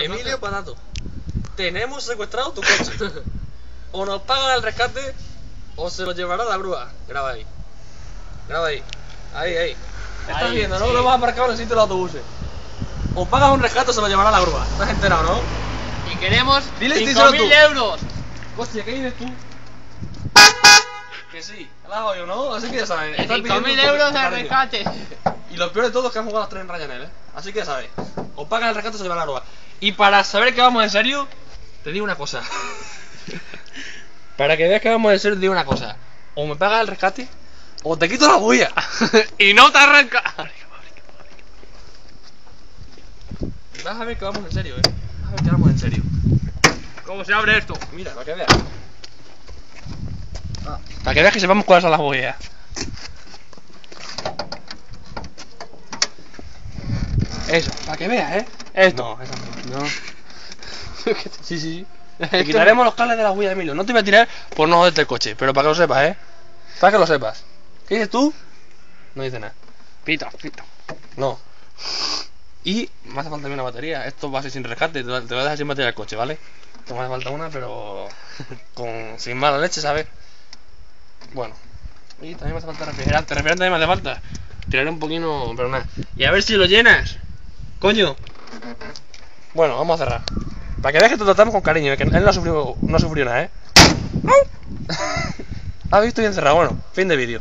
Emilio Patato, tenemos secuestrado tu coche. O nos pagan el rescate o se lo llevará la grúa. Graba ahí. Graba ahí. Ahí, ahí. Estás viendo, ¿no? Lo hemos aparcado en el sitio de los autobuses. O pagas un rescate o se lo llevará la grúa. ¿Estás enterado, no? Y queremos Dile, díselo 5.000 tú. euros. Hostia, ¿qué dices tú? Que sí, la hago yo, ¿no? Así que ya pidiendo 5.000 un poco euros de rescate. Lo peor de todo es que han jugado las tres en Ryanair, ¿eh? Así que ya sabes. O pagan el rescate o se llevan la grúa. Y para saber que vamos en serio, te digo una cosa. para que veas que vamos en serio, te digo una cosa. O me pagas el rescate, o te quito la bulla. y no te arranca. Vas a ver que vamos en serio, ¿eh? Vas a ver que vamos en serio. ¿Cómo se abre esto? Mira, para que veas. Para que veas que sepamos cuáles son las huellas. Eso, para que veas, ¿eh? Esto. No, eso no. no. sí, sí, sí. Te quitaremos los cables de la huella de Emilio. No te voy a tirar por no joderte el coche, pero para que lo sepas, ¿eh? Para que lo sepas. ¿Qué dices tú? No dice nada. Pito, pito. No. Y me hace falta también una batería. Esto va a ser sin rescate. Te va- a dejar sin batería el coche, ¿vale? Te me hace falta una, pero con sin mala leche, ¿sabes? Bueno. Y también me hace falta refrigerante. Refrigerante también me hace falta. Tiraré un poquito, pero nada. Y a ver si lo llenas. Coño. Bueno, vamos a cerrar. Para que veas que te tratamos con cariño, que él no ha sufrido, no ha sufrido nada, ¿eh? ¿Has visto bien cerrado? Bueno, fin de vídeo.